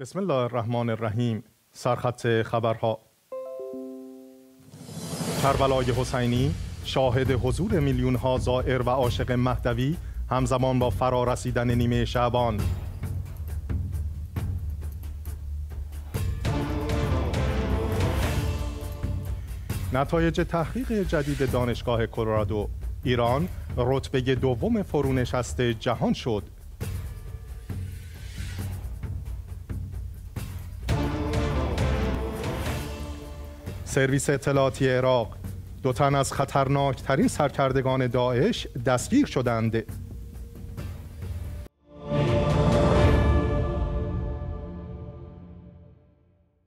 بسم الله الرحمن الرحیم سرخط خبرها کربلای حسینی شاهد حضور میلیون ها زائر و عاشق مهدوی همزمان با فرارسیدن نیمه شعبان نتایج تحقیق جدید دانشگاه کلرادو ایران رتبه دوم فرونشست جهان شد سرویس اطلاعاتی عراق. دو تن از خطرناکترین سرکردگان داعش دستگیر شدند.